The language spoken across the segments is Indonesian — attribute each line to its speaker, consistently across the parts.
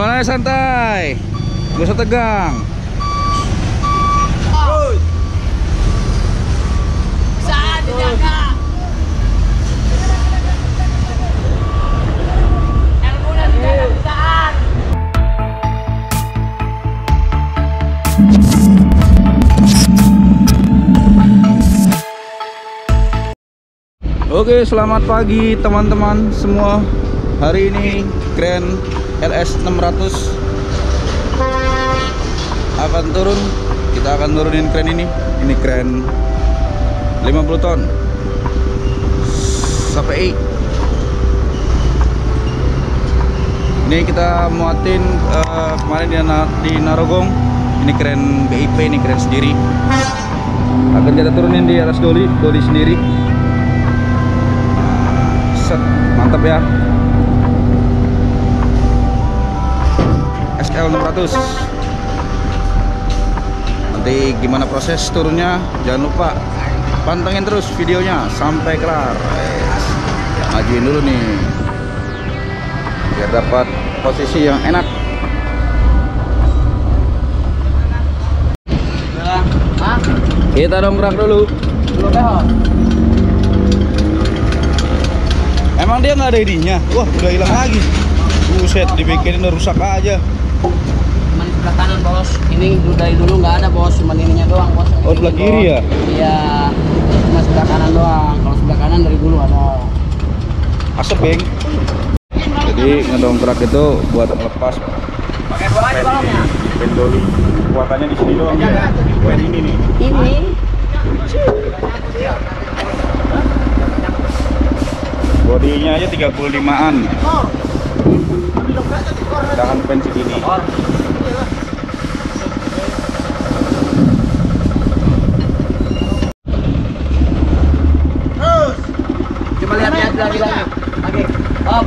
Speaker 1: Aja santai. Gak usah tegang. Oke, selamat pagi teman-teman semua. Hari ini Grand LS 600 akan turun. Kita akan turunin kren ini. Ini kren 50 ton. Sampai 8. Ini kita muatin eh, kemarin di, di Narogong. Ini keren BIP, ini keren sendiri. Akan kita turunin di atas doli, doli sendiri. Set, mantap ya. SL 600. Nanti gimana proses turunnya? Jangan lupa pantengin terus videonya sampai kelar. Majuin dulu nih. Biar dapat posisi yang enak. Kita dongkrak dulu. Emang dia nggak ada ininya? Wah, udah hilang lagi. Buset, dibikinin rusak aja.
Speaker 2: Cuman di sebelah kanan bos. Ini dari dulu nggak ada bos. Cuman ininya doang bos.
Speaker 1: Oh, sebelah kiri ya?
Speaker 2: Iya. Cuma sebelah kanan doang. Kalau sebelah kanan dari dulu ada.
Speaker 1: Asap, Beng. Jadi ngedongkrak itu buat
Speaker 2: bola di kolongnya.
Speaker 1: pendoli. Kuatannya di sini doang. ya. Pen ini nih.
Speaker 2: Ini.
Speaker 1: Bodinya aja 35-an. Sedangkan pen segini.
Speaker 2: Coba lihat lihat lagi lagi. Lagi. Op.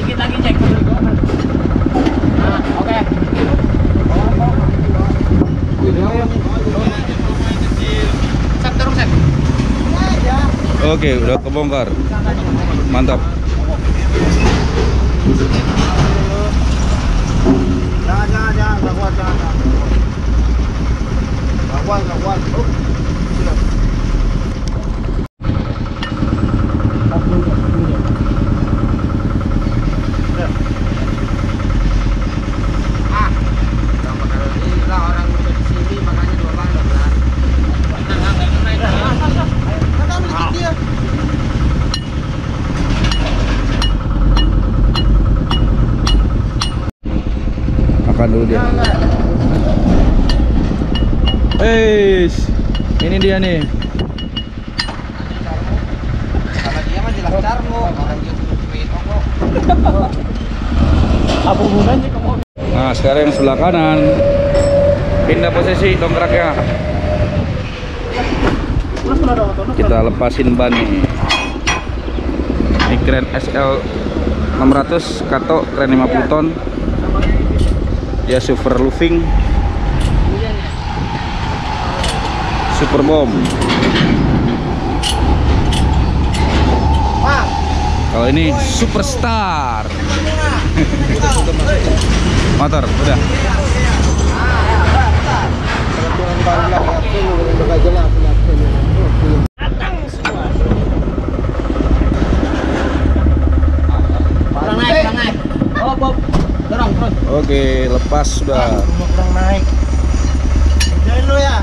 Speaker 2: Dikit lagi cek. Nah, oke. Terus.
Speaker 1: Oke, udah kebongkar. Mantap.
Speaker 3: Jangan, jangan, jangan, nggak kuat, jangan, jangan. Nggak kuat, nggak kuat. Oh, sudah. Sudah.
Speaker 2: Ah. Inilah orang udah di sini makanya dua bang dua belas.
Speaker 3: Kan ambil dikit dia.
Speaker 1: Makan dulu dia. Eish, ini dia nih.
Speaker 2: Dia mah orang kok.
Speaker 3: Apa hubungannya kamu?
Speaker 1: Nah, sekarang yang sebelah kanan. Pindah posisi dongkraknya. Kita lepasin ban nih. Ini keren SL 600 Kato keren 50 ton. Dia super loofing. Super bomb. Kalau ini superstar. Motor, udah.
Speaker 3: Kebetulan baru lah, ya. Sini, udah jelas, lihat sini. Oh, belum.
Speaker 2: Kurang naik, kurang naik. Oh, Bob. Dorong terus.
Speaker 1: Oke, lepas sudah.
Speaker 3: kurang naik. Kerjain lu ya.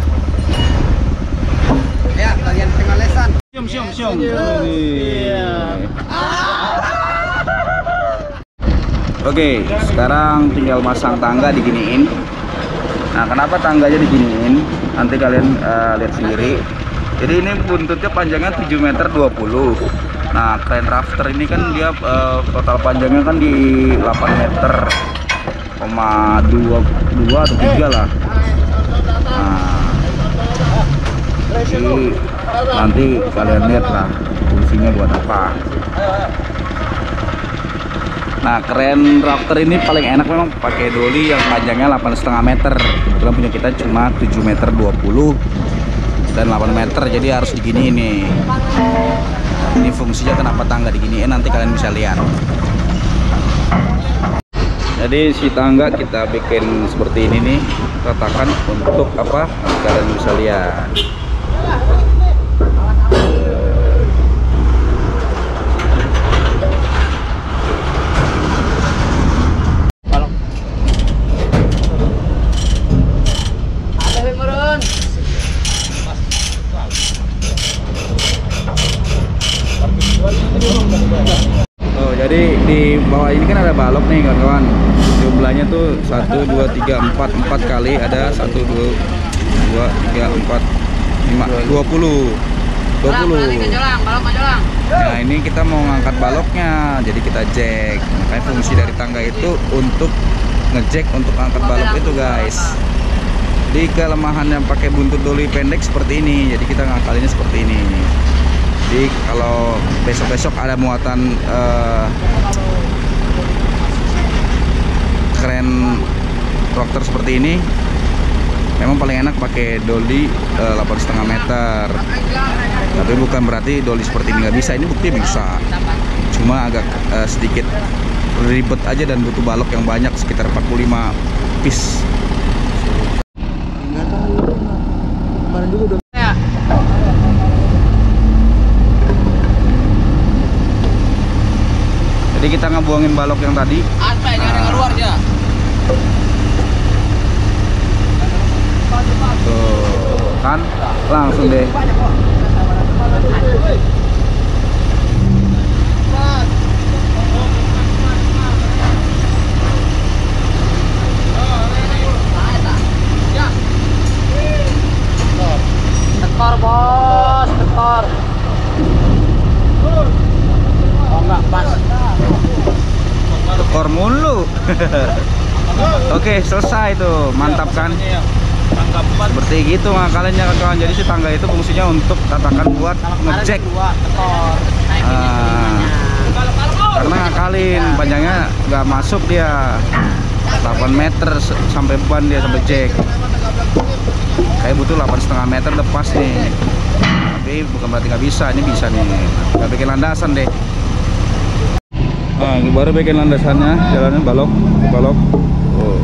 Speaker 2: Ya, kalian tengah lesan.
Speaker 1: Siom, siom, siom.
Speaker 3: Iya.
Speaker 1: Oke, sekarang tinggal masang tangga diginiin. Nah, kenapa tangganya diginiin? Nanti kalian eh, lihat sendiri. Jadi ini buntutnya panjangnya 7 meter 20. Nah, crane rafter ini kan dia eh, total panjangnya kan di 8 meter, 22 atau 3 lah. Nah, jadi nanti kalian lihat lah fungsinya buat apa. Nah, keren Raptor ini paling enak memang pakai dolly yang panjangnya 8,5 meter. Kebetulan punya kita cuma 7 meter 20 dan 8 meter jadi harus digini nih. Ini fungsinya kenapa tangga diginiin nanti kalian bisa lihat. Jadi si tangga kita bikin seperti ini nih, ratakan untuk apa? Kalian bisa lihat.
Speaker 2: Ada meron.
Speaker 1: Oh, jadi di bawah ini kan ada balok nih kawan-kawan. Jumlahnya tuh 1 2 3 4 4 kali ada 1 2 2 3 4 5 20. 20.
Speaker 2: Jolang, balok majolang.
Speaker 1: Nah, ini kita mau ngangkat baloknya. Jadi kita jack. Makanya fungsi dari tangga itu untuk ngejek untuk angkat balok itu, guys. Di kelemahan yang pakai buntut doli pendek seperti ini. Jadi kita ngakalinnya seperti ini. Jadi kalau besok-besok ada muatan eh, keren tractor seperti ini, memang paling enak pakai dolly eh, 8,5 meter. Tapi bukan berarti dolly seperti ini nggak bisa. Ini bukti bisa. Cuma agak eh, sedikit ribet aja dan butuh balok yang banyak sekitar 45 piece.
Speaker 3: Kemarin juga udah
Speaker 2: Ya.
Speaker 1: Jadi kita ngebuangin balok yang tadi.
Speaker 2: Jangan yang keluar aja.
Speaker 1: Tuh, kan langsung deh.
Speaker 2: Tekor bos, tekor. Oh enggak pas.
Speaker 1: Tekor mulu. Oke, selesai tuh. Mantap kan? Seperti gitu ngakalinnya kawan-kawan. Jadi si tangga itu fungsinya untuk tatakan buat ngecek
Speaker 2: tekor.
Speaker 1: Ah. karena ngakalin panjangnya nggak masuk dia. 8 meter sampai ban dia sampai jack. Kayak butuh 8,5 meter lepas nih. Tapi bukan berarti nggak bisa ini bisa nih. Kita bikin landasan deh. Nah, baru bikin landasannya jalannya balok balok. Oh.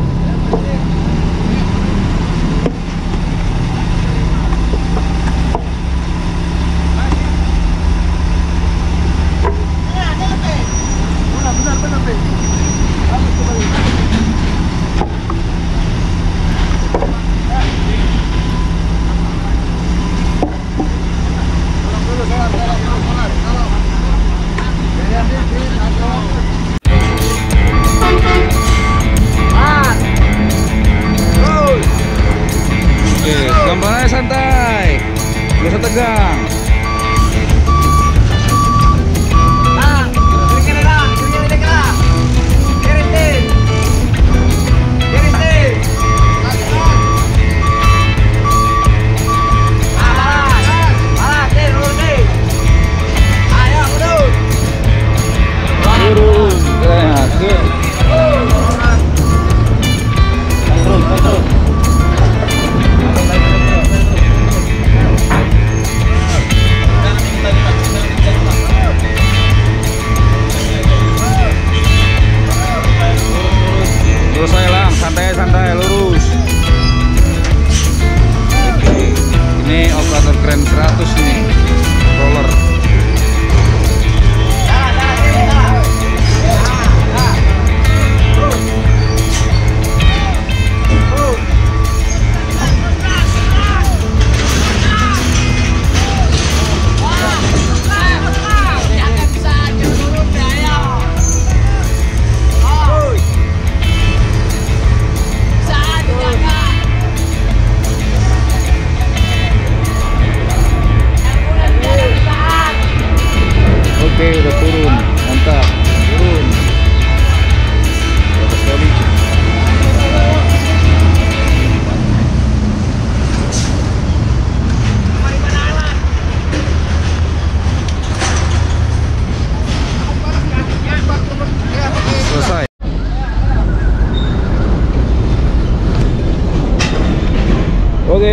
Speaker 1: Oke, gambarnya santai. Gak usah tegang.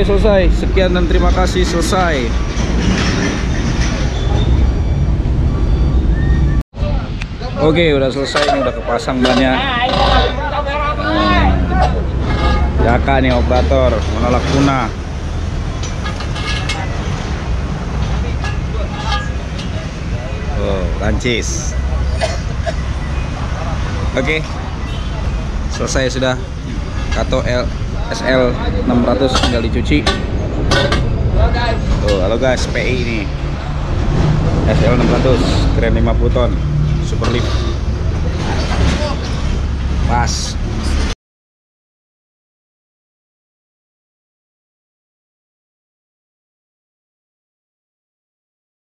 Speaker 1: Selesai. Sekian dan terima kasih. Selesai. Oke, udah selesai ini udah kepasang bannya. Jaka nih operator menolak punah. Oh, lancis. Oke. Selesai sudah. Kato L SL 600 tinggal dicuci. Tuh, halo guys, PI ini. SL 600 keren 50 ton. Super lift. Pas.